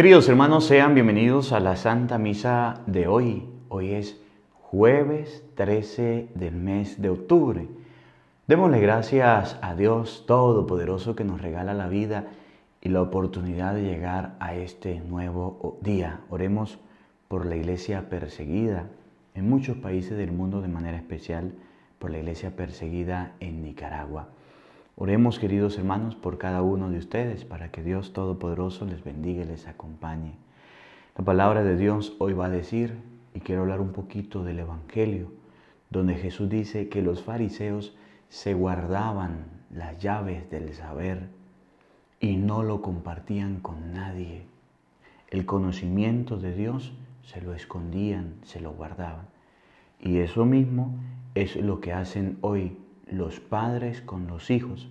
Queridos hermanos, sean bienvenidos a la Santa Misa de hoy. Hoy es jueves 13 del mes de octubre. Démosle gracias a Dios Todopoderoso que nos regala la vida y la oportunidad de llegar a este nuevo día. Oremos por la iglesia perseguida en muchos países del mundo, de manera especial por la iglesia perseguida en Nicaragua. Oremos, queridos hermanos, por cada uno de ustedes, para que Dios Todopoderoso les bendiga y les acompañe. La palabra de Dios hoy va a decir, y quiero hablar un poquito del Evangelio, donde Jesús dice que los fariseos se guardaban las llaves del saber y no lo compartían con nadie. El conocimiento de Dios se lo escondían, se lo guardaban. Y eso mismo es lo que hacen hoy los padres con los hijos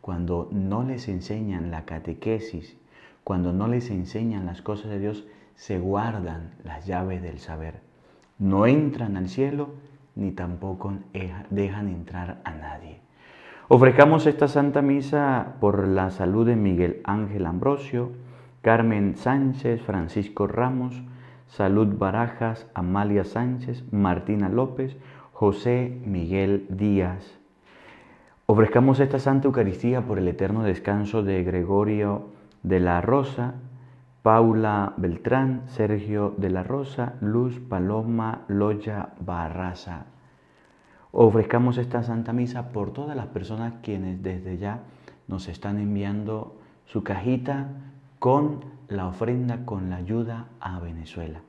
cuando no les enseñan la catequesis, cuando no les enseñan las cosas de Dios, se guardan las llaves del saber. No entran al cielo ni tampoco dejan entrar a nadie. Ofrezcamos esta Santa Misa por la salud de Miguel Ángel Ambrosio, Carmen Sánchez, Francisco Ramos, Salud Barajas, Amalia Sánchez, Martina López, José Miguel Díaz. Ofrezcamos esta Santa Eucaristía por el eterno descanso de Gregorio de la Rosa, Paula Beltrán, Sergio de la Rosa, Luz Paloma Loya Barraza. Ofrezcamos esta Santa Misa por todas las personas quienes desde ya nos están enviando su cajita con la ofrenda, con la ayuda a Venezuela.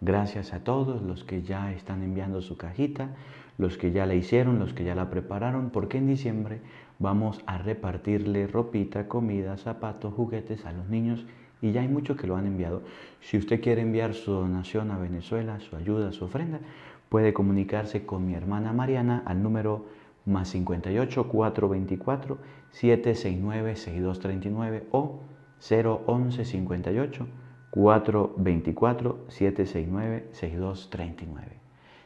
Gracias a todos los que ya están enviando su cajita los que ya la hicieron, los que ya la prepararon, porque en diciembre vamos a repartirle ropita, comida, zapatos, juguetes a los niños y ya hay muchos que lo han enviado. Si usted quiere enviar su donación a Venezuela, su ayuda, su ofrenda, puede comunicarse con mi hermana Mariana al número más 58 424 769 6239 o 011 58 424 769 6239.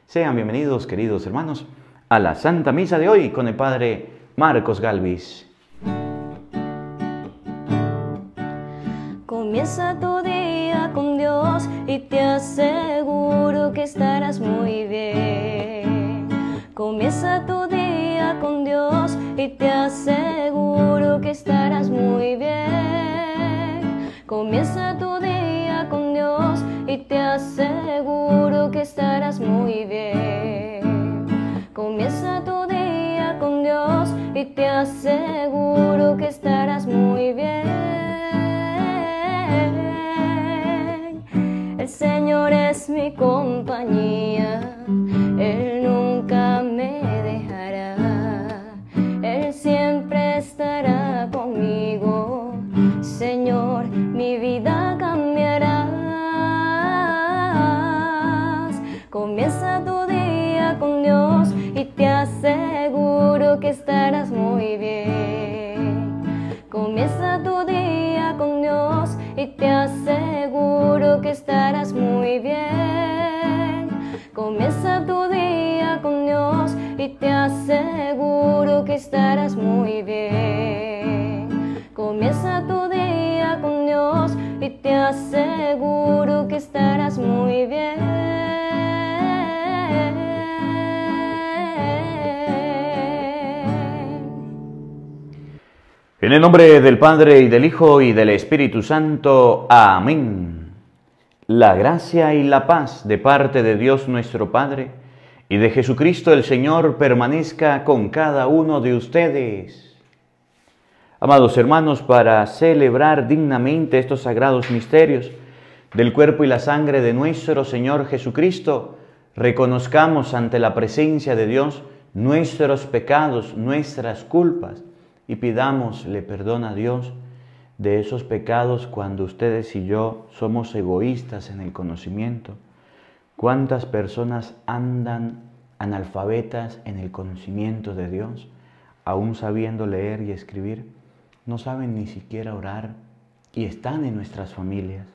Sean bienvenidos, queridos hermanos, a la Santa Misa de hoy con el Padre Marcos Galvis. Comienza tu día con Dios y te aseguro que estarás muy bien. Comienza tu día con Dios y te aseguro que estarás muy bien. Comienza tu día y te aseguro que estarás muy bien. Comienza tu día con Dios y te aseguro que estarás muy bien. El Señor es mi compañía, nombre del Padre y del Hijo y del Espíritu Santo. Amén. La gracia y la paz de parte de Dios nuestro Padre y de Jesucristo el Señor permanezca con cada uno de ustedes. Amados hermanos, para celebrar dignamente estos sagrados misterios del cuerpo y la sangre de nuestro Señor Jesucristo, reconozcamos ante la presencia de Dios nuestros pecados, nuestras culpas y pidámosle perdón a Dios de esos pecados cuando ustedes y yo somos egoístas en el conocimiento. ¿Cuántas personas andan analfabetas en el conocimiento de Dios, aún sabiendo leer y escribir? No saben ni siquiera orar y están en nuestras familias.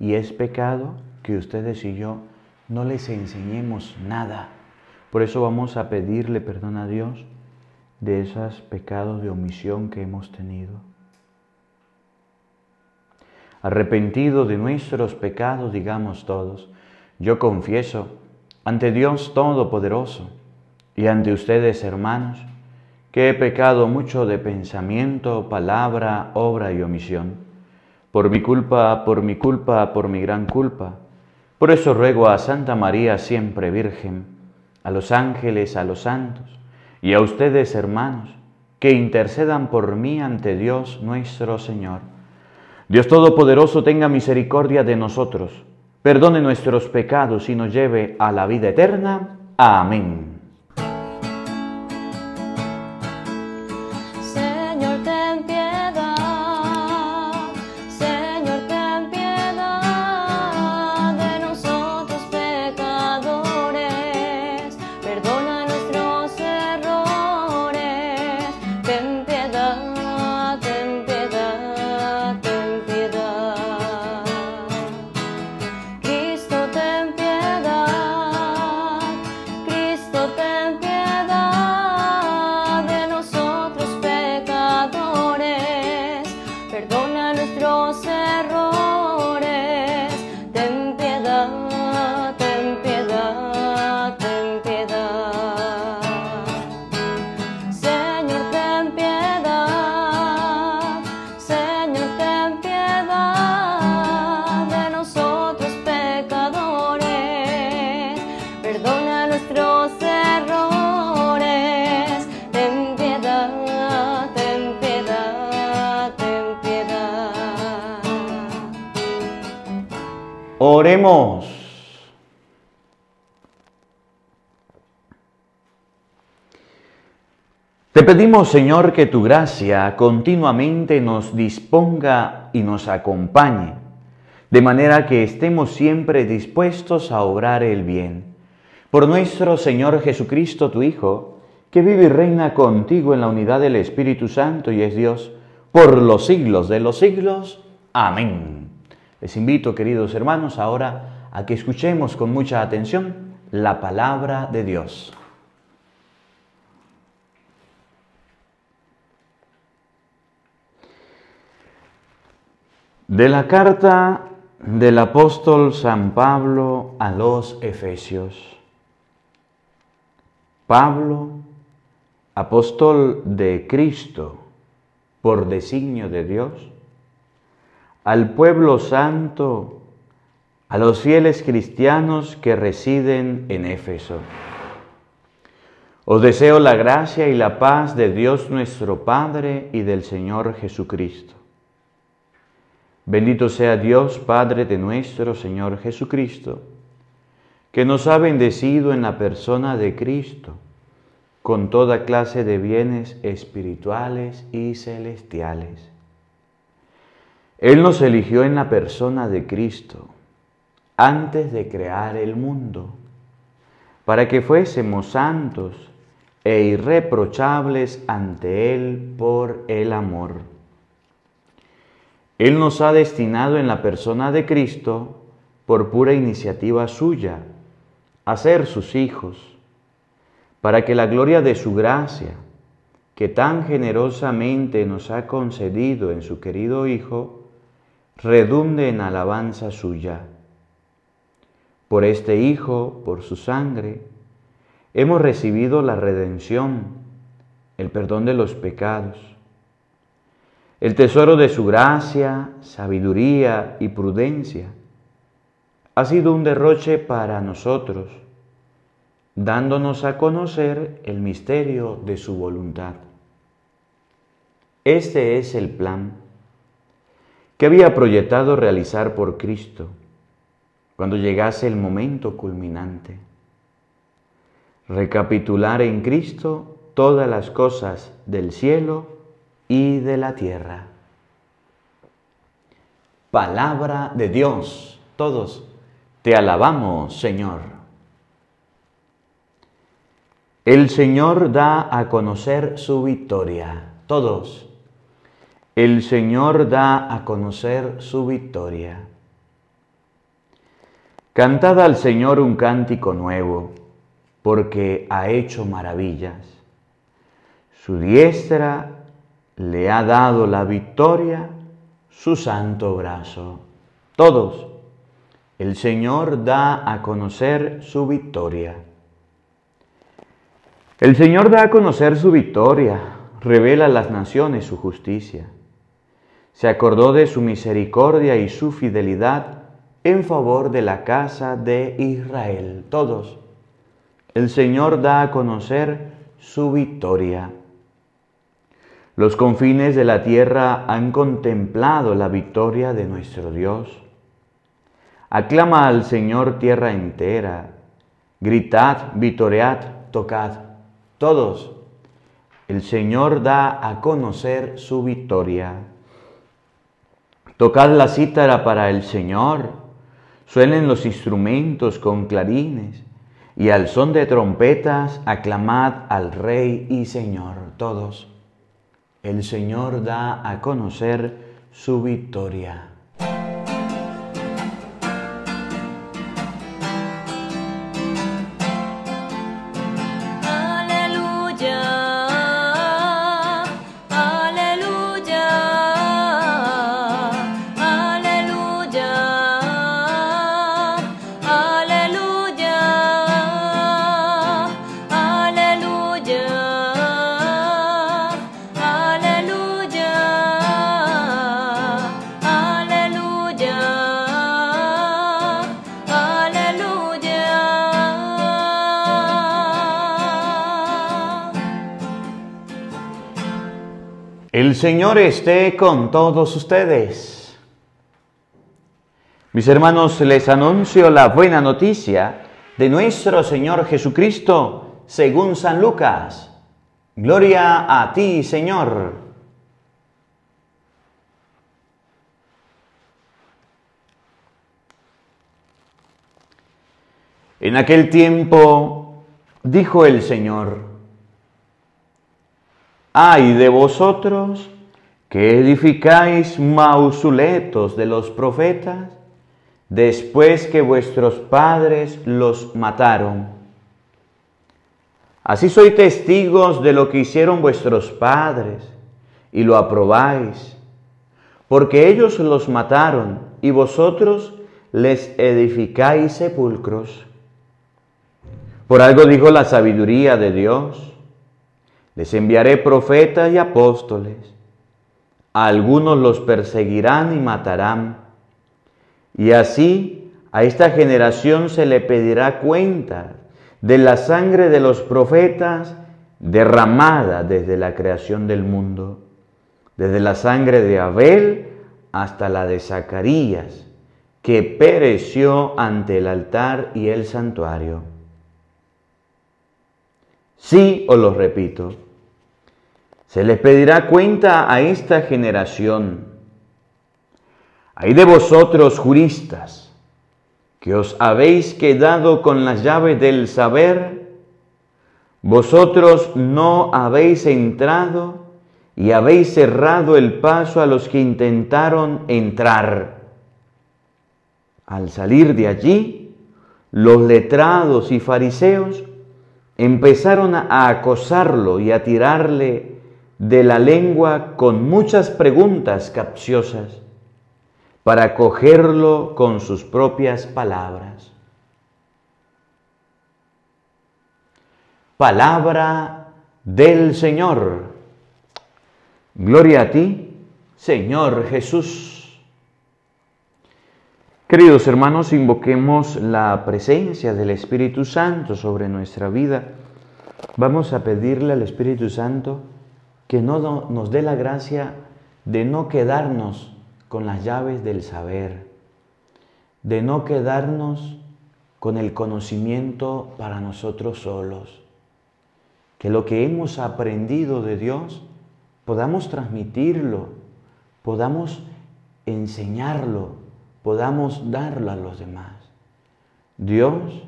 Y es pecado que ustedes y yo no les enseñemos nada. Por eso vamos a pedirle perdón a Dios de esos pecados de omisión que hemos tenido. arrepentido de nuestros pecados, digamos todos, yo confieso ante Dios Todopoderoso y ante ustedes, hermanos, que he pecado mucho de pensamiento, palabra, obra y omisión. Por mi culpa, por mi culpa, por mi gran culpa. Por eso ruego a Santa María siempre Virgen, a los ángeles, a los santos, y a ustedes, hermanos, que intercedan por mí ante Dios nuestro Señor. Dios Todopoderoso tenga misericordia de nosotros, perdone nuestros pecados y nos lleve a la vida eterna. Amén. Te pedimos, Señor, que tu gracia continuamente nos disponga y nos acompañe, de manera que estemos siempre dispuestos a obrar el bien. Por nuestro Señor Jesucristo, tu Hijo, que vive y reina contigo en la unidad del Espíritu Santo y es Dios, por los siglos de los siglos. Amén. Les invito, queridos hermanos, ahora a que escuchemos con mucha atención la palabra de Dios. De la carta del apóstol San Pablo a los Efesios. Pablo, apóstol de Cristo, por designio de Dios, al pueblo santo, a los fieles cristianos que residen en Éfeso. Os deseo la gracia y la paz de Dios nuestro Padre y del Señor Jesucristo. Bendito sea Dios, Padre de nuestro Señor Jesucristo, que nos ha bendecido en la persona de Cristo con toda clase de bienes espirituales y celestiales él nos eligió en la persona de Cristo antes de crear el mundo, para que fuésemos santos e irreprochables ante Él por el amor. Él nos ha destinado en la persona de Cristo, por pura iniciativa suya, a ser sus hijos, para que la gloria de su gracia, que tan generosamente nos ha concedido en su querido Hijo, redunde en alabanza suya. Por este Hijo, por su sangre, hemos recibido la redención, el perdón de los pecados, el tesoro de su gracia, sabiduría y prudencia. Ha sido un derroche para nosotros, dándonos a conocer el misterio de su voluntad. Este es el plan que había proyectado realizar por Cristo cuando llegase el momento culminante. Recapitular en Cristo todas las cosas del cielo y de la tierra. Palabra de Dios, todos te alabamos, Señor. El Señor da a conocer su victoria. Todos el Señor da a conocer su victoria. Cantad al Señor un cántico nuevo, porque ha hecho maravillas. Su diestra le ha dado la victoria, su santo brazo. Todos. El Señor da a conocer su victoria. El Señor da a conocer su victoria, revela a las naciones su justicia. Se acordó de su misericordia y su fidelidad en favor de la casa de Israel. Todos. El Señor da a conocer su victoria. Los confines de la tierra han contemplado la victoria de nuestro Dios. Aclama al Señor tierra entera. Gritad, vitoread, tocad todos, el Señor da a conocer su victoria. Tocad la cítara para el Señor, suelen los instrumentos con clarines, y al son de trompetas aclamad al Rey y Señor. Todos, el Señor da a conocer su victoria. Señor esté con todos ustedes. Mis hermanos, les anuncio la buena noticia de nuestro Señor Jesucristo según San Lucas. Gloria a ti, Señor. En aquel tiempo dijo el Señor, Ay de vosotros que edificáis mausoletos de los profetas después que vuestros padres los mataron. Así sois testigos de lo que hicieron vuestros padres y lo aprobáis, porque ellos los mataron y vosotros les edificáis sepulcros. Por algo dijo la sabiduría de Dios les enviaré profetas y apóstoles. algunos los perseguirán y matarán. Y así a esta generación se le pedirá cuenta de la sangre de los profetas derramada desde la creación del mundo, desde la sangre de Abel hasta la de Zacarías, que pereció ante el altar y el santuario. Sí, os lo repito, se les pedirá cuenta a esta generación. Hay de vosotros, juristas, que os habéis quedado con las llaves del saber, vosotros no habéis entrado y habéis cerrado el paso a los que intentaron entrar. Al salir de allí, los letrados y fariseos empezaron a acosarlo y a tirarle de la lengua con muchas preguntas capciosas para cogerlo con sus propias palabras. Palabra del Señor. Gloria a ti, Señor Jesús. Queridos hermanos, invoquemos la presencia del Espíritu Santo sobre nuestra vida. Vamos a pedirle al Espíritu Santo que no nos dé la gracia de no quedarnos con las llaves del saber, de no quedarnos con el conocimiento para nosotros solos, que lo que hemos aprendido de Dios podamos transmitirlo, podamos enseñarlo, podamos darlo a los demás. Dios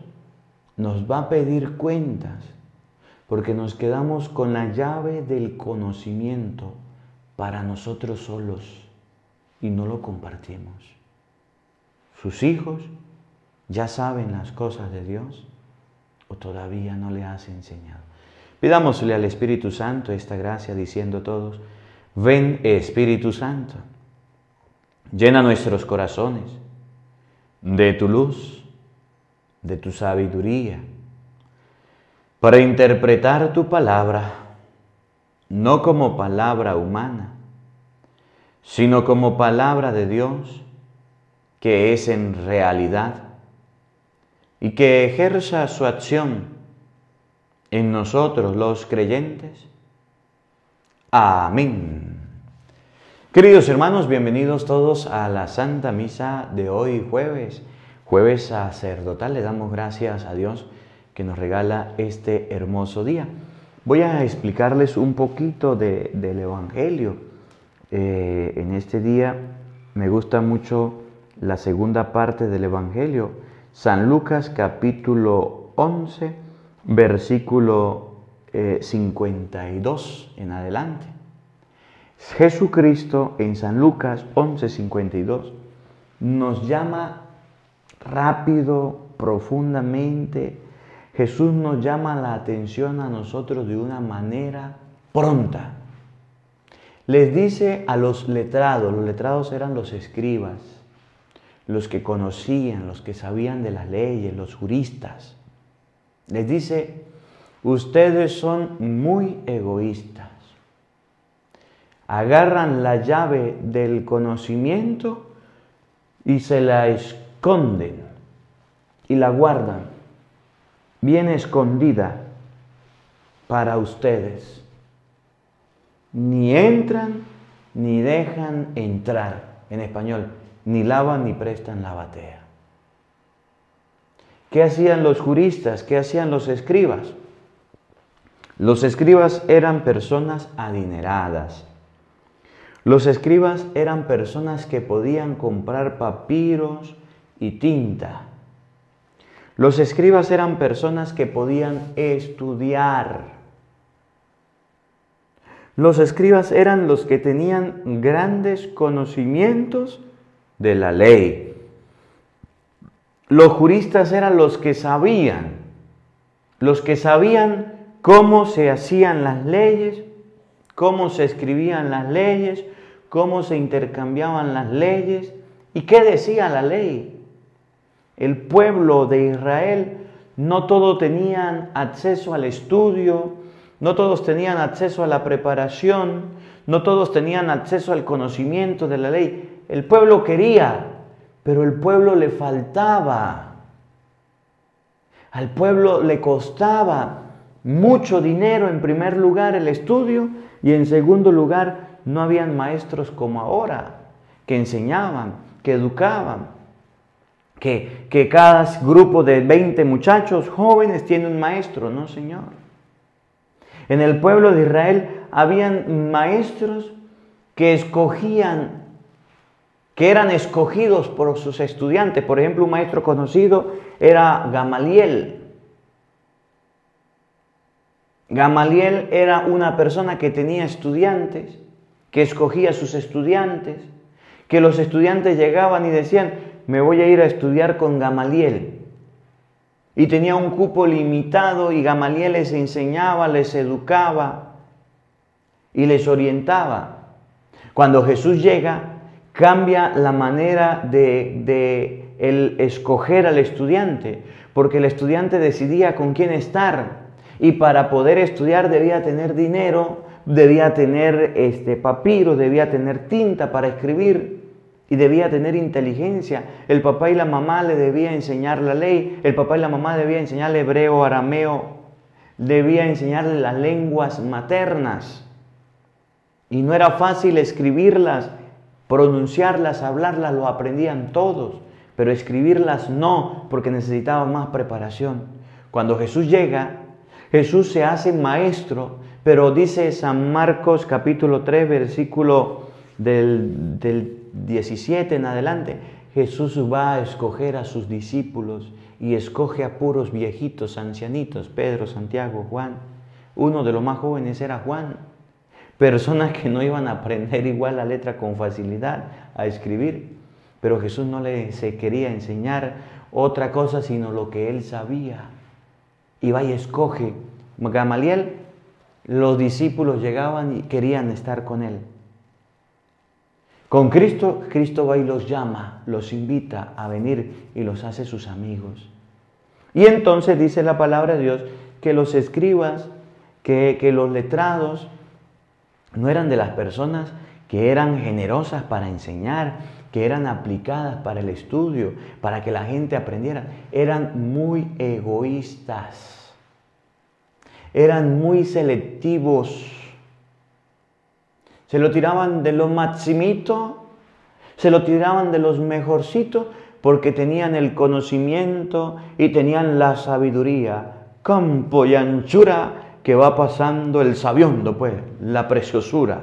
nos va a pedir cuentas porque nos quedamos con la llave del conocimiento para nosotros solos y no lo compartimos. Sus hijos ya saben las cosas de Dios o todavía no le has enseñado. Pidámosle al Espíritu Santo esta gracia diciendo todos, ven Espíritu Santo Llena nuestros corazones de tu luz, de tu sabiduría, para interpretar tu palabra, no como palabra humana, sino como palabra de Dios, que es en realidad, y que ejerza su acción en nosotros los creyentes. Amén. Queridos hermanos, bienvenidos todos a la Santa Misa de hoy jueves, jueves sacerdotal. Le damos gracias a Dios que nos regala este hermoso día. Voy a explicarles un poquito del Evangelio. Eh, en este día me gusta mucho la segunda parte del Evangelio, San Lucas capítulo 11, versículo 52 eh, en adelante. Jesucristo en San Lucas 11:52 nos llama rápido, profundamente. Jesús nos llama la atención a nosotros de una manera pronta. Les dice a los letrados, los letrados eran los escribas, los que conocían, los que sabían de las leyes, los juristas. Les dice, ustedes son muy egoístas agarran la llave del conocimiento y se la esconden y la guardan bien escondida para ustedes. Ni entran ni dejan entrar, en español, ni lavan ni prestan la batea. ¿Qué hacían los juristas? ¿Qué hacían los escribas? Los escribas eran personas adineradas, los escribas eran personas que podían comprar papiros y tinta. Los escribas eran personas que podían estudiar. Los escribas eran los que tenían grandes conocimientos de la ley. Los juristas eran los que sabían, los que sabían cómo se hacían las leyes, cómo se escribían las leyes, cómo se intercambiaban las leyes y qué decía la ley. El pueblo de Israel no todos tenían acceso al estudio, no todos tenían acceso a la preparación, no todos tenían acceso al conocimiento de la ley. El pueblo quería, pero el pueblo le faltaba. Al pueblo le costaba mucho dinero en primer lugar el estudio y en segundo lugar no habían maestros como ahora, que enseñaban, que educaban, que, que cada grupo de 20 muchachos jóvenes tiene un maestro, no Señor. En el pueblo de Israel habían maestros que escogían, que eran escogidos por sus estudiantes. Por ejemplo, un maestro conocido era Gamaliel. Gamaliel era una persona que tenía estudiantes que escogía a sus estudiantes, que los estudiantes llegaban y decían, me voy a ir a estudiar con Gamaliel. Y tenía un cupo limitado y Gamaliel les enseñaba, les educaba y les orientaba. Cuando Jesús llega, cambia la manera de, de el escoger al estudiante, porque el estudiante decidía con quién estar y para poder estudiar debía tener dinero debía tener este papiro, debía tener tinta para escribir y debía tener inteligencia. El papá y la mamá le debía enseñar la ley, el papá y la mamá debía enseñarle hebreo, arameo, debía enseñarle las lenguas maternas. Y no era fácil escribirlas, pronunciarlas, hablarlas, lo aprendían todos, pero escribirlas no, porque necesitaba más preparación. Cuando Jesús llega, Jesús se hace maestro pero dice San Marcos capítulo 3, versículo del, 17 en adelante, Jesús va a escoger a sus discípulos y escoge a puros viejitos, ancianitos, Pedro, Santiago, Juan. Uno de los más jóvenes era Juan. Personas que no iban a aprender igual la letra con facilidad a escribir. Pero Jesús no le se quería enseñar otra cosa sino lo que él sabía. Y va y escoge. Gamaliel los discípulos llegaban y querían estar con él. Con Cristo, Cristo va y los llama, los invita a venir y los hace sus amigos. Y entonces dice la palabra de Dios que los escribas, que, que los letrados, no eran de las personas que eran generosas para enseñar, que eran aplicadas para el estudio, para que la gente aprendiera. Eran muy egoístas, eran muy selectivos se lo tiraban de lo maximito, se lo tiraban de los mejorcitos porque tenían el conocimiento y tenían la sabiduría, campo y anchura que va pasando el sabiondo, pues, la preciosura.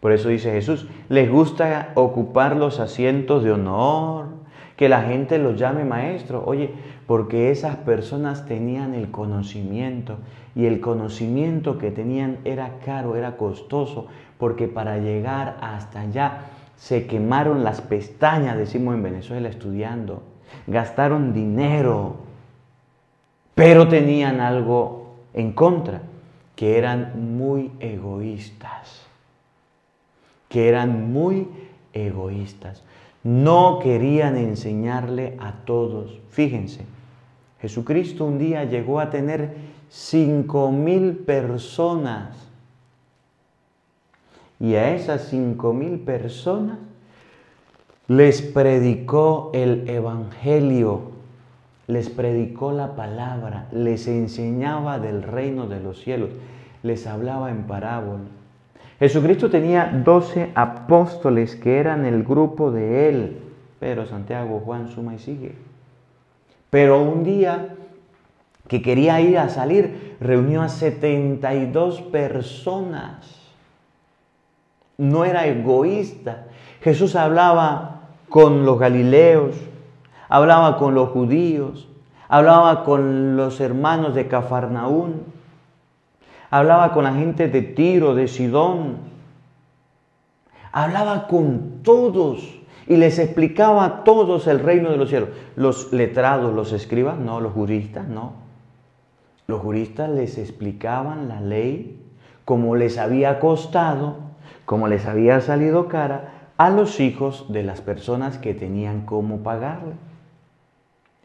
Por eso dice Jesús, les gusta ocupar los asientos de honor, que la gente los llame maestro. Oye, porque esas personas tenían el conocimiento y el conocimiento que tenían era caro, era costoso, porque para llegar hasta allá se quemaron las pestañas, decimos en Venezuela, estudiando, gastaron dinero, pero tenían algo en contra, que eran muy egoístas, que eran muy egoístas. No querían enseñarle a todos. Fíjense, Jesucristo un día llegó a tener cinco mil personas. Y a esas cinco mil personas les predicó el Evangelio, les predicó la palabra, les enseñaba del reino de los cielos, les hablaba en parábola. Jesucristo tenía doce apóstoles que eran el grupo de él, pero Santiago, Juan, suma y sigue. Pero un día que quería ir a salir, reunió a 72 personas. No era egoísta. Jesús hablaba con los galileos, hablaba con los judíos, hablaba con los hermanos de Cafarnaún, hablaba con la gente de Tiro, de Sidón, hablaba con todos y les explicaba a todos el reino de los cielos. Los letrados, los escribas, no, los juristas, no. Los juristas les explicaban la ley como les había costado, como les había salido cara a los hijos de las personas que tenían cómo pagarle.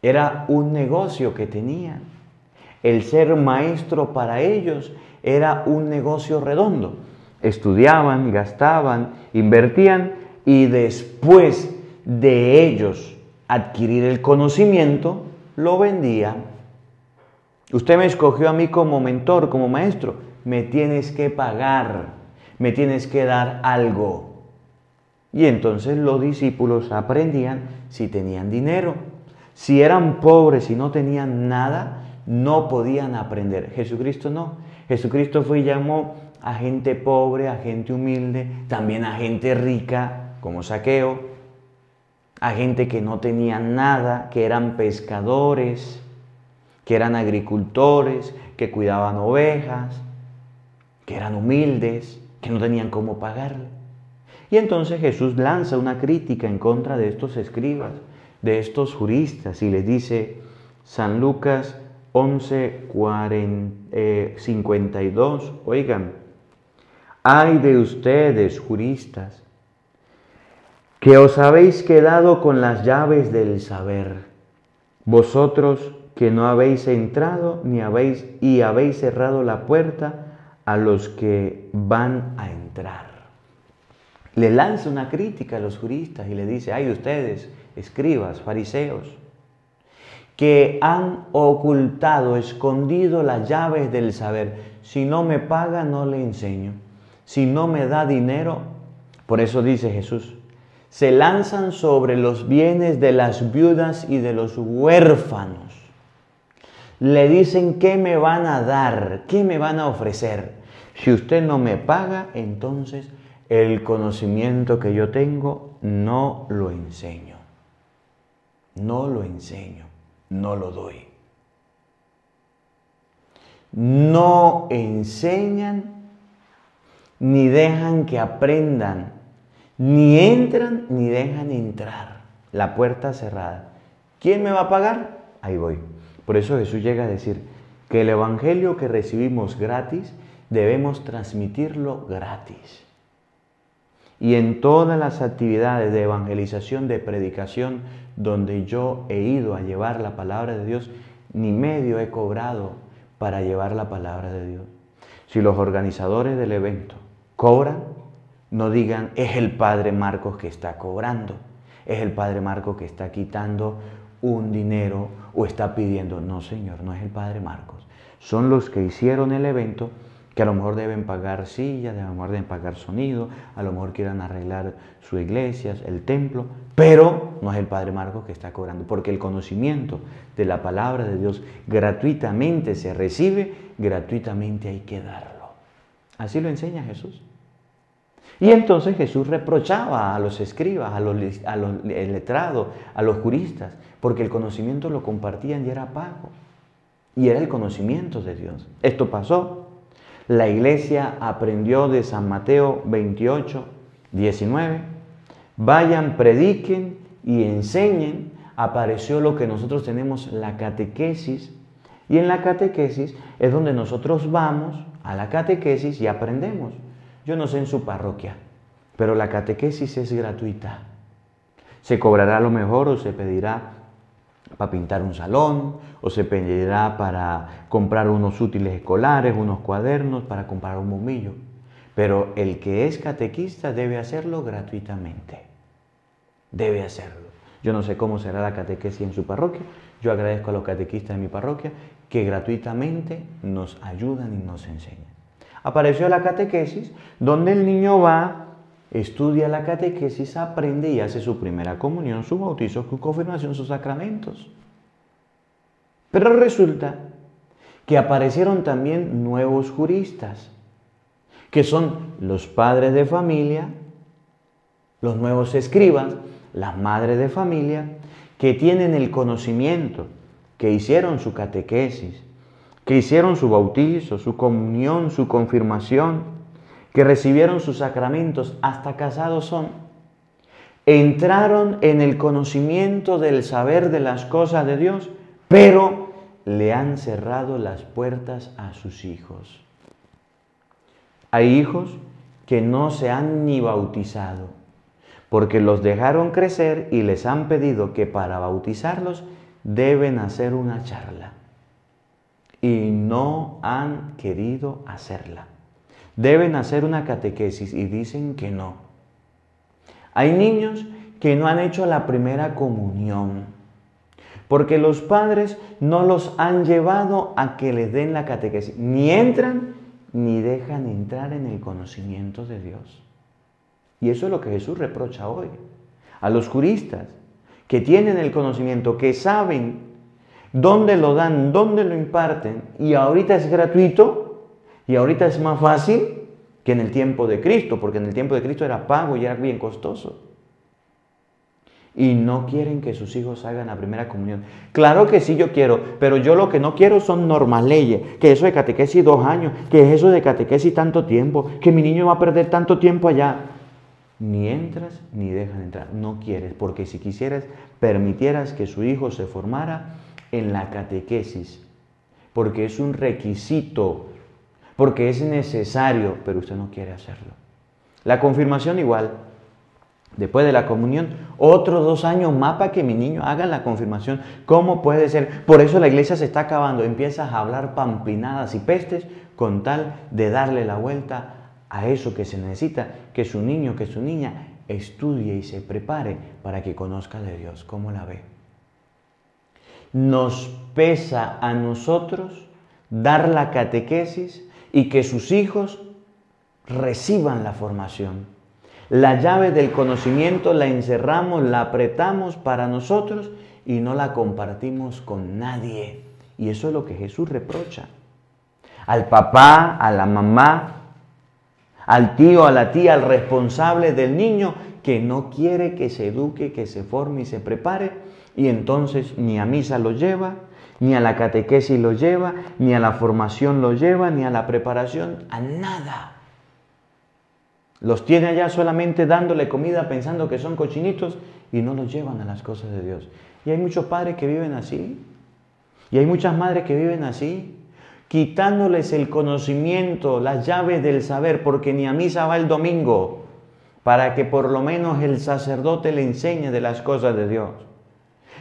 Era un negocio que tenían. El ser maestro para ellos era un negocio redondo. Estudiaban, gastaban, invertían y después de ellos adquirir el conocimiento, lo vendía. Usted me escogió a mí como mentor, como maestro. Me tienes que pagar, me tienes que dar algo. Y entonces los discípulos aprendían si tenían dinero. Si eran pobres y no tenían nada, no podían aprender. Jesucristo no. Jesucristo fue y llamó a gente pobre, a gente humilde, también a gente rica, como saqueo, a gente que no tenía nada, que eran pescadores, que eran agricultores, que cuidaban ovejas, que eran humildes, que no tenían cómo pagarle. Y entonces Jesús lanza una crítica en contra de estos escribas, de estos juristas, y les dice, San Lucas 11, 52, oigan, hay de ustedes, juristas, que os habéis quedado con las llaves del saber, vosotros que no habéis entrado ni habéis y habéis cerrado la puerta a los que van a entrar. Le lanza una crítica a los juristas y le dice, ay ustedes, escribas, fariseos, que han ocultado, escondido las llaves del saber. Si no me paga, no le enseño. Si no me da dinero, por eso dice Jesús, se lanzan sobre los bienes de las viudas y de los huérfanos. Le dicen, ¿qué me van a dar? ¿Qué me van a ofrecer? Si usted no me paga, entonces el conocimiento que yo tengo no lo enseño. No lo enseño, no lo doy. No enseñan ni dejan que aprendan ni entran ni dejan entrar. La puerta cerrada. ¿Quién me va a pagar? Ahí voy. Por eso Jesús llega a decir que el Evangelio que recibimos gratis debemos transmitirlo gratis. y en todas las actividades de evangelización, de predicación, donde yo he ido a llevar la palabra de Dios, ni medio he cobrado para llevar la palabra de Dios. Si los organizadores del evento cobran, no digan es el Padre Marcos que está cobrando, es el Padre Marcos que está quitando un dinero o está pidiendo. No, Señor, no es el Padre Marcos. Son los que hicieron el evento que a lo mejor deben pagar sillas, a lo mejor deben pagar sonido, a lo mejor quieran arreglar sus iglesias, el templo, pero no es el Padre Marcos que está cobrando, porque el conocimiento de la palabra de Dios gratuitamente se recibe, gratuitamente hay que darlo. Así lo enseña Jesús. Y entonces Jesús reprochaba a los escribas, a los, letrados, a los juristas, porque el conocimiento lo compartían y era pago. Y era el conocimiento de Dios. Esto pasó la iglesia aprendió de San Mateo 28, 19. Vayan, prediquen y enseñen. Apareció lo que nosotros tenemos, la catequesis. Y en la catequesis es donde nosotros vamos a la catequesis y aprendemos. Yo no sé en su parroquia, pero la catequesis es gratuita. Se cobrará lo mejor o se pedirá para pintar un salón, o se pedirá para comprar unos útiles escolares, unos cuadernos, para comprar un bombillo. Pero el que es catequista debe hacerlo gratuitamente. Debe hacerlo. Yo no sé cómo será la catequesis en su parroquia. Yo agradezco a los catequistas de mi parroquia que gratuitamente nos ayudan y nos enseñan. Apareció la catequesis donde el niño va, estudia la catequesis, aprende y hace su primera comunión, su bautizo, su confirmación, sus sacramentos. Pero resulta que aparecieron también nuevos juristas, que son los padres de familia, los nuevos escribas, las madres de familia, que tienen el conocimiento, que hicieron su catequesis, que hicieron su bautizo, su comunión, su confirmación, que recibieron sus sacramentos, hasta casados son, entraron en el conocimiento del saber de las cosas de Dios, pero le han cerrado las puertas a sus hijos. Hay hijos que no se han ni bautizado, porque los dejaron crecer y les han pedido que para bautizarlos deben hacer una charla. Y no han querido hacerla. Deben hacer una catequesis y dicen que no. Hay niños que no han hecho la primera comunión porque los padres no los han llevado a que les den la catequesis. Ni entran ni dejan entrar en el conocimiento de Dios. Y eso es lo que Jesús reprocha hoy. A los juristas que tienen el conocimiento, que saben dónde lo dan, dónde lo imparten, y ahorita es gratuito, y ahorita es más fácil que en el tiempo de Cristo, porque en el tiempo de Cristo era pago y era bien costoso y no quieren que sus hijos hagan la primera comunión. Claro que sí yo quiero, pero yo lo que no quiero son normas leyes, que eso de catequesis dos años, que es eso de catequesis tanto tiempo, que mi niño va a perder tanto tiempo allá. Ni entras ni dejan entrar, no quieres, porque si quisieras, permitieras que su hijo se formara en la catequesis, porque es un requisito, porque es necesario, pero usted no quiere hacerlo. La confirmación igual, Después de la comunión, otros dos años más para que mi niño haga la confirmación. ¿Cómo puede ser? Por eso la iglesia se está acabando. Empiezas a hablar pampinadas y pestes con tal de darle la vuelta a eso que se necesita, que su niño, que su niña estudie y se prepare para que conozca de Dios. ¿Cómo la ve? Nos pesa a nosotros dar la catequesis y que sus hijos reciban la formación. La llave del conocimiento la encerramos, la apretamos para nosotros y no la compartimos con nadie. Y eso es lo que Jesús reprocha. Al papá, a la mamá, al tío, a la tía, al responsable del niño que no quiere que se eduque, que se forme y se prepare, y entonces ni a misa lo lleva, ni a la catequesis lo lleva, ni a la formación lo lleva, ni a la preparación, a nada. Los tiene allá solamente dándole comida pensando que son cochinitos y no los llevan a las cosas de Dios. Y hay muchos padres que viven así. Y hay muchas madres que viven así, quitándoles el conocimiento, las llaves del saber, porque ni a misa va el domingo, para que por lo menos el sacerdote le enseñe de las cosas de Dios.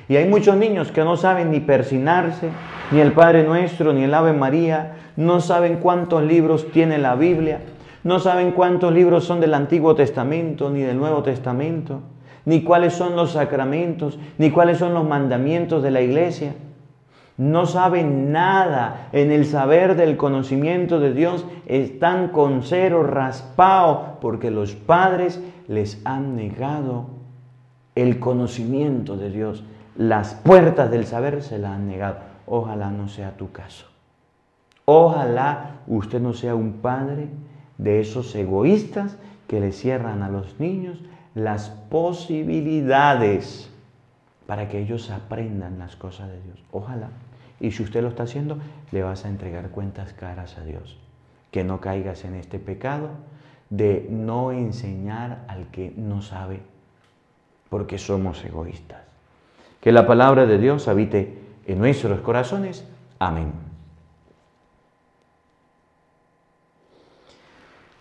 Y hay muchos niños que no saben ni persinarse, ni el Padre Nuestro, ni el Ave María, no saben cuántos libros tiene la Biblia, no saben cuántos libros son del Antiguo Testamento ni del Nuevo Testamento, ni cuáles son los sacramentos, ni cuáles son los mandamientos de la iglesia. No saben nada en el saber del conocimiento de Dios, están con cero raspado porque los padres les han negado el conocimiento de Dios. Las puertas del saber se la han negado. Ojalá no sea tu caso. Ojalá usted no sea un padre de esos egoístas que le cierran a los niños las posibilidades para que ellos aprendan las cosas de Dios. Ojalá. Y si usted lo está haciendo, le vas a entregar cuentas caras a Dios. Que no caigas en este pecado de no enseñar al que no sabe, porque somos egoístas. Que la palabra de Dios habite en nuestros corazones. Amén.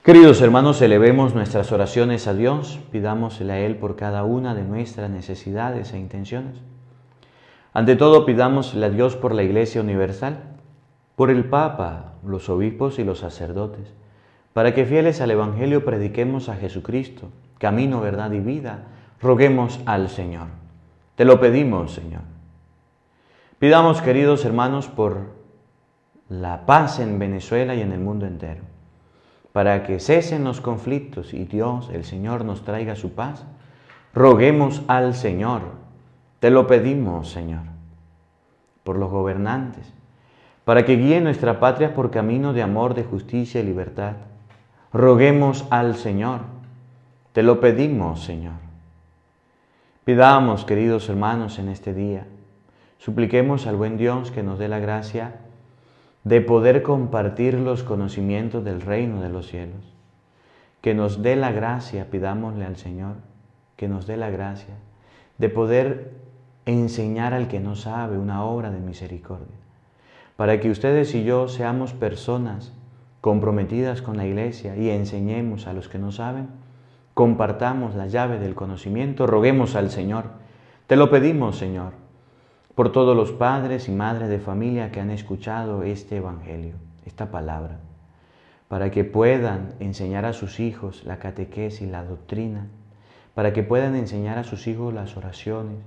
Queridos hermanos, elevemos nuestras oraciones a Dios, pidámosle a Él por cada una de nuestras necesidades e intenciones. Ante todo, pidámosle a Dios por la Iglesia Universal, por el Papa, los obispos y los sacerdotes, para que fieles al Evangelio prediquemos a Jesucristo, camino, verdad y vida, roguemos al Señor. Te lo pedimos, Señor. Pidamos, queridos hermanos, por la paz en Venezuela y en el mundo entero para que cesen los conflictos y Dios, el Señor, nos traiga su paz, roguemos al Señor. Te lo pedimos, Señor, por los gobernantes, para que guíe nuestra patria por camino de amor, de justicia y libertad. Roguemos al Señor. Te lo pedimos, Señor. Pidamos, queridos hermanos, en este día, supliquemos al buen Dios que nos dé la gracia de poder compartir los conocimientos del reino de los cielos. Que nos dé la gracia, pidámosle al Señor, que nos dé la gracia de poder enseñar al que no sabe una obra de misericordia, para que ustedes y yo seamos personas comprometidas con la iglesia y enseñemos a los que no saben, compartamos la llave del conocimiento, roguemos al Señor. Te lo pedimos, Señor, por todos los padres y madres de familia que han escuchado este Evangelio, esta palabra, para que puedan enseñar a sus hijos la catequesis, la doctrina, para que puedan enseñar a sus hijos las oraciones,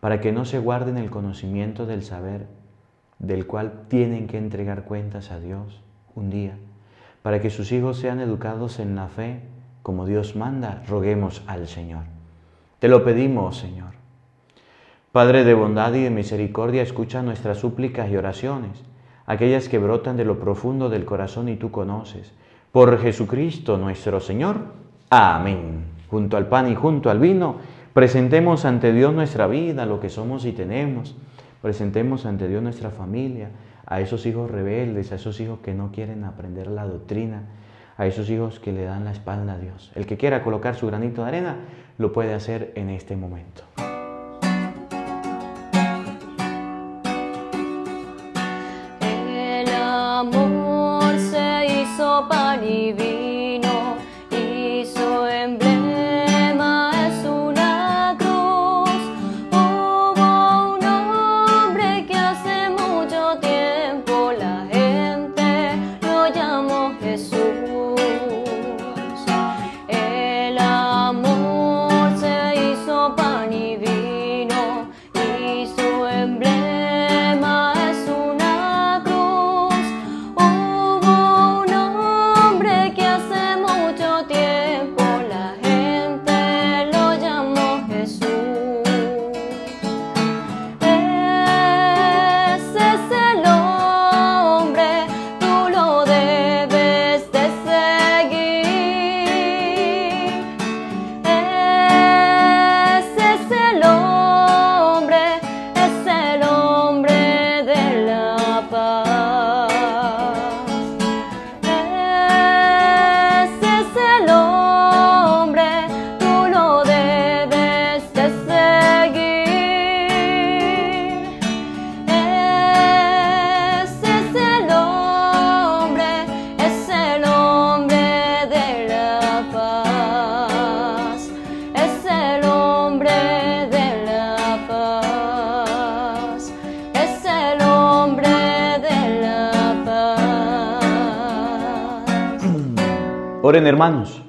para que no se guarden el conocimiento del saber, del cual tienen que entregar cuentas a Dios un día, para que sus hijos sean educados en la fe, como Dios manda, roguemos al Señor. Te lo pedimos, Señor. Padre de bondad y de misericordia, escucha nuestras súplicas y oraciones, aquellas que brotan de lo profundo del corazón y tú conoces. Por Jesucristo nuestro Señor. Amén. Junto al pan y junto al vino, presentemos ante Dios nuestra vida, lo que somos y tenemos. Presentemos ante Dios nuestra familia, a esos hijos rebeldes, a esos hijos que no quieren aprender la doctrina, a esos hijos que le dan la espalda a Dios. El que quiera colocar su granito de arena, lo puede hacer en este momento. Oren hermanos,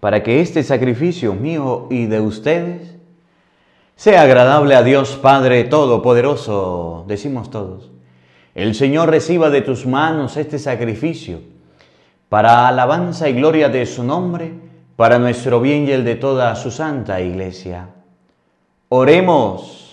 para que este sacrificio mío y de ustedes sea agradable a Dios Padre Todopoderoso, decimos todos. El Señor reciba de tus manos este sacrificio para alabanza y gloria de su nombre, para nuestro bien y el de toda su santa iglesia. Oremos.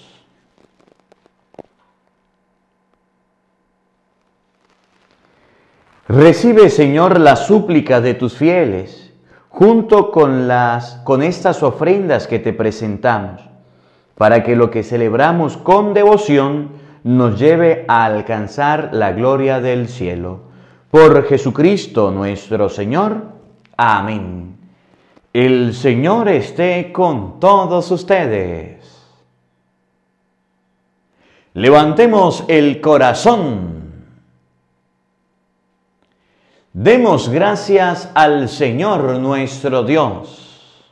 Recibe, Señor, la súplica de tus fieles, junto con las con estas ofrendas que te presentamos para que lo que celebramos con devoción nos lleve a alcanzar la gloria del cielo. Por Jesucristo nuestro Señor. Amén. El Señor esté con todos ustedes. Levantemos el corazón. Demos gracias al Señor nuestro Dios.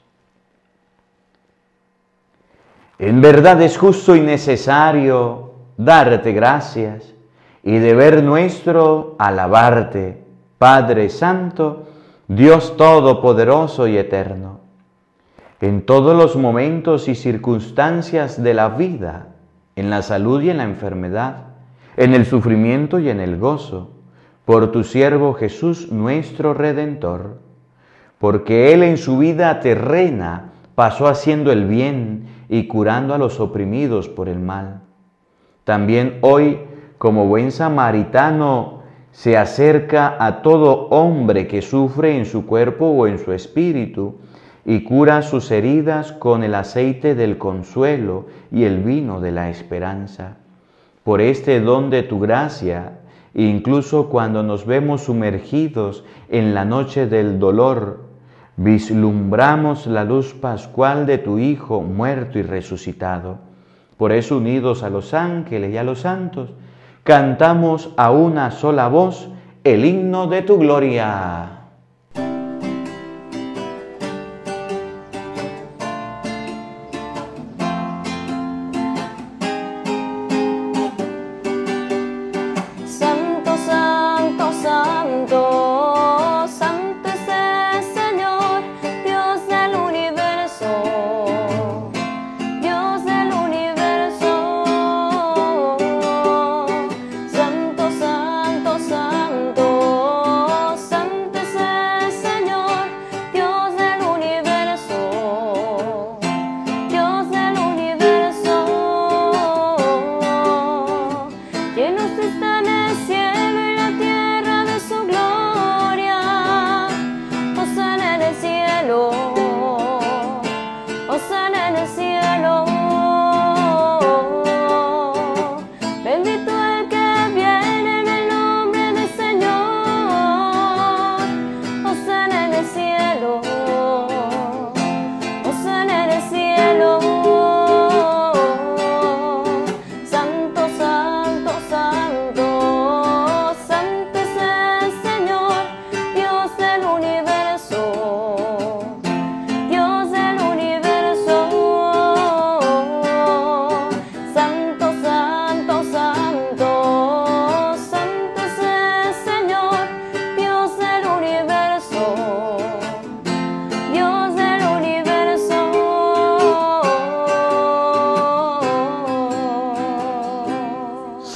En verdad es justo y necesario darte gracias y deber nuestro alabarte, Padre Santo, Dios Todopoderoso y Eterno. En todos los momentos y circunstancias de la vida, en la salud y en la enfermedad, en el sufrimiento y en el gozo, por tu siervo Jesús nuestro Redentor, porque Él en su vida terrena pasó haciendo el bien y curando a los oprimidos por el mal. También hoy, como buen samaritano, se acerca a todo hombre que sufre en su cuerpo o en su espíritu y cura sus heridas con el aceite del consuelo y el vino de la esperanza. Por este don de tu gracia, incluso cuando nos vemos sumergidos en la noche del dolor, vislumbramos la luz pascual de tu Hijo muerto y resucitado. Por eso, unidos a los ángeles y a los santos, cantamos a una sola voz el himno de tu gloria.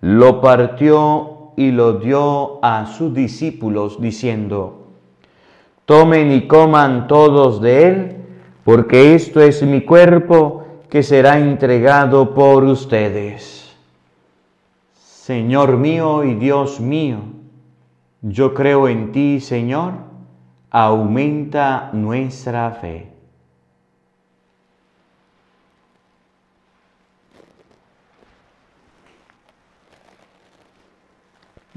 lo partió y lo dio a sus discípulos, diciendo, tomen y coman todos de él, porque esto es mi cuerpo que será entregado por ustedes. Señor mío y Dios mío, yo creo en ti, Señor, aumenta nuestra fe.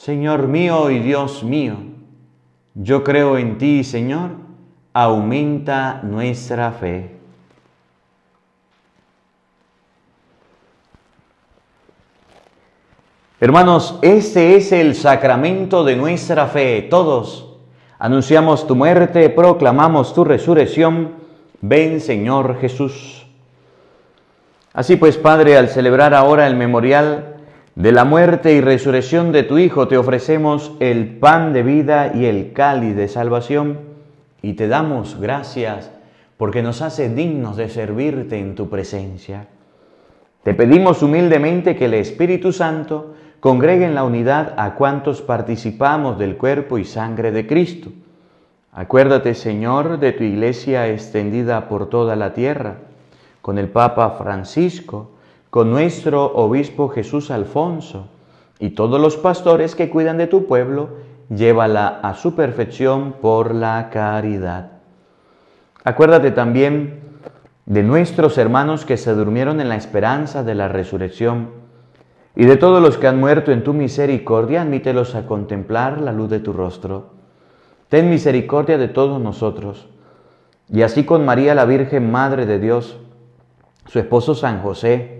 Señor mío y Dios mío, yo creo en ti, Señor, aumenta nuestra fe. Hermanos, este es el sacramento de nuestra fe. Todos anunciamos tu muerte, proclamamos tu resurrección. Ven, Señor Jesús. Así pues, Padre, al celebrar ahora el memorial de la muerte y resurrección de tu Hijo, te ofrecemos el pan de vida y el cáliz de salvación y te damos gracias porque nos hace dignos de servirte en tu presencia. Te pedimos humildemente que el Espíritu Santo congregue en la unidad a cuantos participamos del cuerpo y sangre de Cristo. Acuérdate, Señor, de tu iglesia extendida por toda la tierra, con el Papa Francisco, con nuestro obispo Jesús Alfonso y todos los pastores que cuidan de tu pueblo, llévala a su perfección por la caridad. Acuérdate también de nuestros hermanos que se durmieron en la esperanza de la resurrección y de todos los que han muerto en tu misericordia, admítelos a contemplar la luz de tu rostro. Ten misericordia de todos nosotros. Y así con María la Virgen, Madre de Dios, su esposo San José,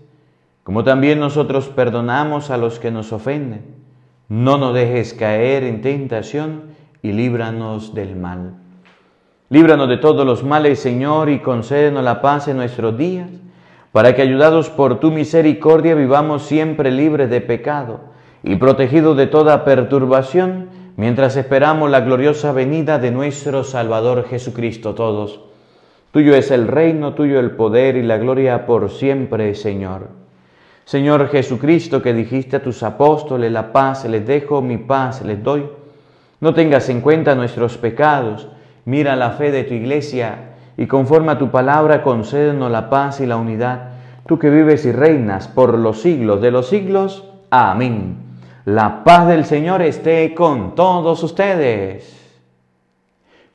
como también nosotros perdonamos a los que nos ofenden. No nos dejes caer en tentación y líbranos del mal. Líbranos de todos los males, Señor, y concédenos la paz en nuestros días, para que, ayudados por tu misericordia, vivamos siempre libres de pecado y protegido de toda perturbación, mientras esperamos la gloriosa venida de nuestro Salvador Jesucristo todos. Tuyo es el reino, tuyo el poder y la gloria por siempre, Señor. Señor Jesucristo, que dijiste a tus apóstoles, la paz les dejo, mi paz les doy. No tengas en cuenta nuestros pecados, mira la fe de tu iglesia y conforme a tu palabra concédenos la paz y la unidad, tú que vives y reinas por los siglos de los siglos. Amén. La paz del Señor esté con todos ustedes.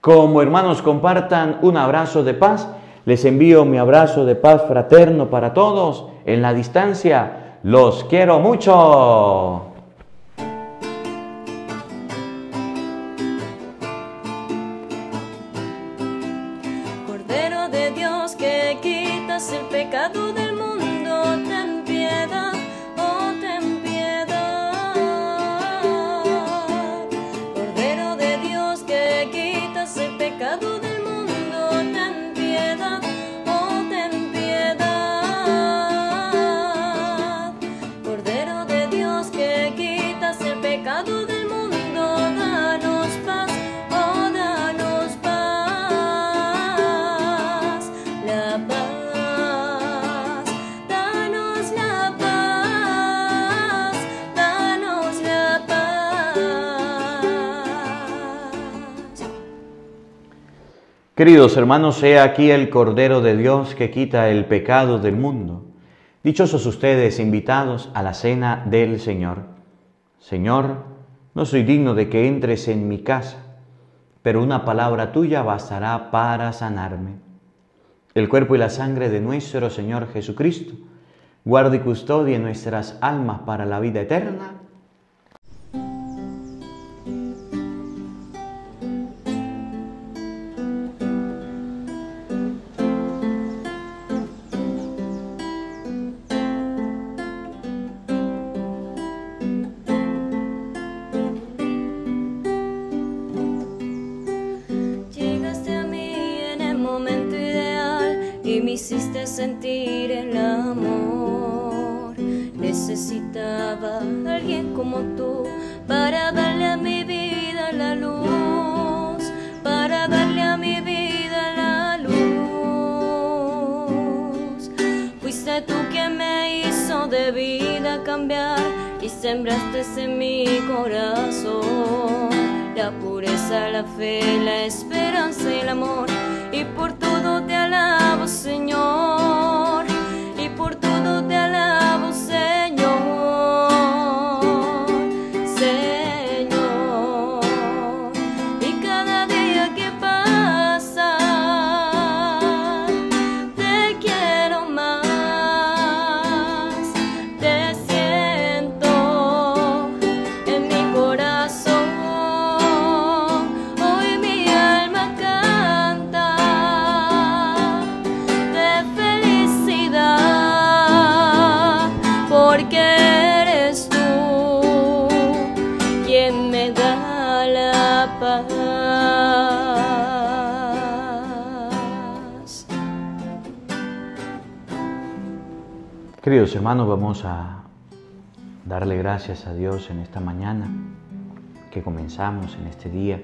Como hermanos compartan un abrazo de paz, les envío mi abrazo de paz fraterno para todos en la distancia. Los quiero mucho. Queridos hermanos, he aquí el Cordero de Dios que quita el pecado del mundo. Dichosos ustedes invitados a la cena del Señor. Señor, no soy digno de que entres en mi casa, pero una palabra tuya bastará para sanarme. el cuerpo y la sangre de nuestro Señor Jesucristo, guarde y custodie nuestras almas para la vida eterna. Mi corazón la pureza, la fe, la esperanza y el amor y por todo te alabo, Señor. Hermanos, vamos a darle gracias a Dios en esta mañana que comenzamos en este día.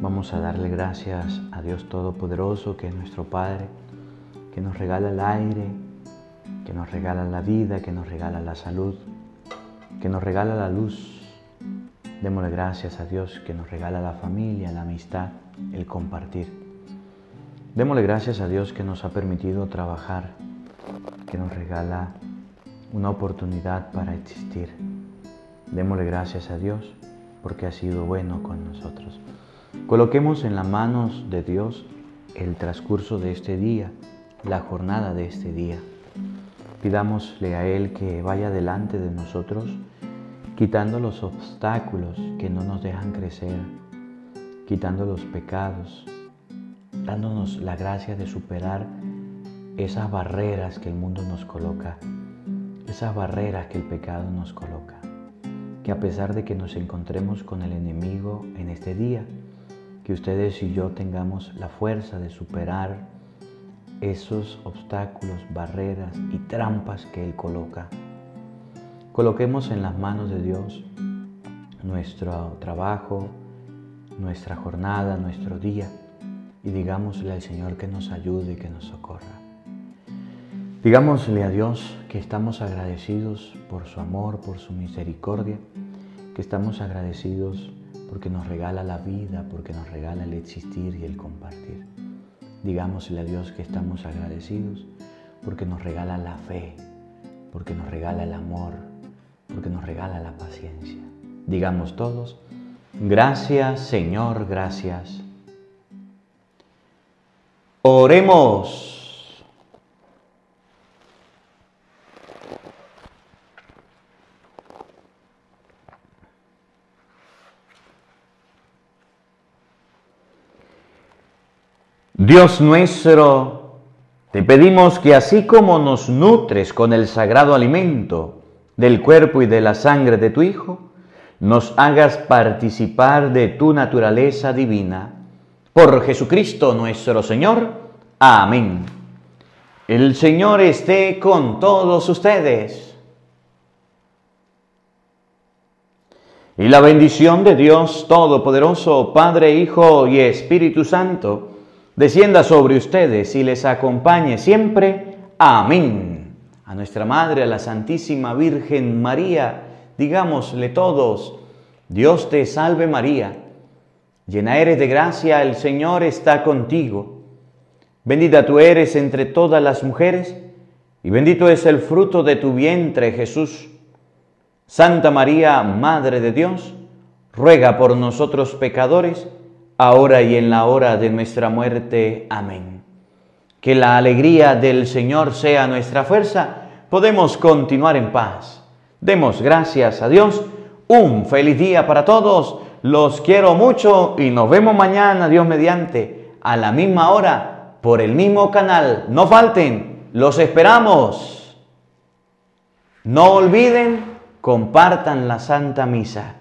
Vamos a darle gracias a Dios Todopoderoso, que es nuestro Padre, que nos regala el aire, que nos regala la vida, que nos regala la salud, que nos regala la luz. Démosle gracias a Dios que nos regala la familia, la amistad, el compartir. Démosle gracias a Dios que nos ha permitido trabajar, que nos regala una oportunidad para existir. Démosle gracias a Dios porque ha sido bueno con nosotros. Coloquemos en las manos de Dios el transcurso de este día, la jornada de este día. Pidámosle a Él que vaya delante de nosotros, quitando los obstáculos que no nos dejan crecer, quitando los pecados, dándonos la gracia de superar esas barreras que el mundo nos coloca, esas barreras que el pecado nos coloca. Que a pesar de que nos encontremos con el enemigo en este día, que ustedes y yo tengamos la fuerza de superar esos obstáculos, barreras y trampas que Él coloca. Coloquemos en las manos de Dios nuestro trabajo, nuestra jornada, nuestro día y digámosle al Señor que nos ayude y que nos socorra. Digámosle a Dios que estamos agradecidos por su amor, por su misericordia, que estamos agradecidos porque nos regala la vida, porque nos regala el existir y el compartir. Digámosle a Dios que estamos agradecidos porque nos regala la fe, porque nos regala el amor, porque nos regala la paciencia. Digamos todos, gracias Señor, gracias. Oremos. Dios nuestro, te pedimos que así como nos nutres con el sagrado alimento del cuerpo y de la sangre de tu Hijo, nos hagas participar de tu naturaleza divina. Por Jesucristo nuestro Señor. Amén. El Señor esté con todos ustedes. Y la bendición de Dios Todopoderoso, Padre, Hijo y Espíritu Santo, descienda sobre ustedes y les acompañe siempre. Amén. A nuestra Madre, a la Santísima Virgen María, digámosle todos, Dios te salve María, llena eres de gracia, el Señor está contigo. Bendita tú eres entre todas las mujeres, y bendito es el fruto de tu vientre, Jesús. Santa María, Madre de Dios, ruega por nosotros pecadores, ahora y en la hora de nuestra muerte. Amén. que la alegría del Señor sea nuestra fuerza, podemos continuar en paz. Demos gracias a Dios. Un feliz día para todos. Los quiero mucho y nos vemos mañana, Dios mediante, a la misma hora, por el mismo canal. No falten, los esperamos. No olviden, compartan la Santa Misa.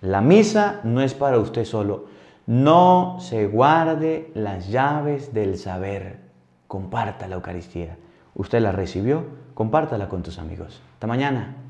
La misa no es para usted solo. No se guarde las llaves del saber. Comparta la Eucaristía. Usted la recibió, compártala con tus amigos. Hasta mañana.